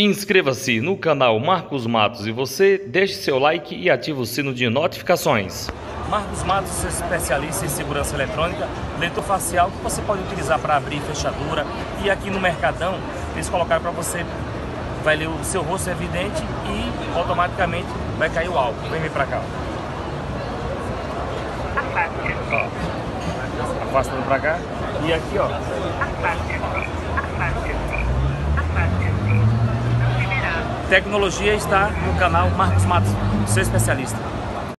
Inscreva-se no canal Marcos Matos e você deixe seu like e ative o sino de notificações. Marcos Matos, especialista em segurança eletrônica, leitor facial que você pode utilizar para abrir fechadura. E aqui no Mercadão, eles colocaram para você, vai ler o seu rosto evidente e automaticamente vai cair o álcool. Vem vir para cá. Ó. Afastando para cá. E aqui, ó. Tecnologia está no canal Marcos Matos, seu especialista.